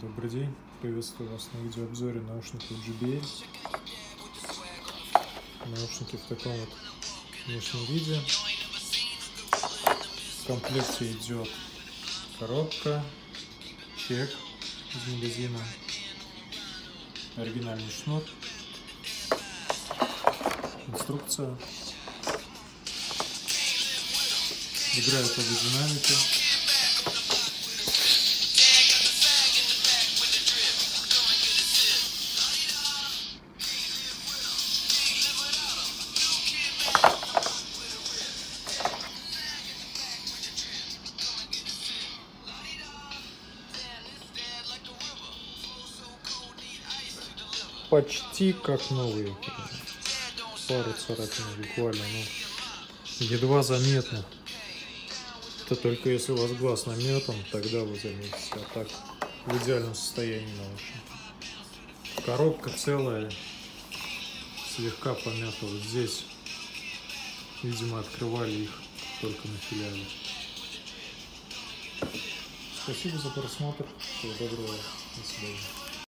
Добрый день, приветствую вас на видеообзоре наушников JBL. Наушники в таком вот внешнем виде. В комплекте идет коробка, чек из магазина, оригинальный шнур, инструкция. Играют обе динамики. Почти как новые. Пару царапин буквально, ну, едва заметно. Это только если у вас глаз наметан, тогда вы заметите. А так в идеальном состоянии наушники. Коробка целая, слегка помята вот здесь. Видимо, открывали их только на филиале. Спасибо за просмотр. Всего доброго. До свидания.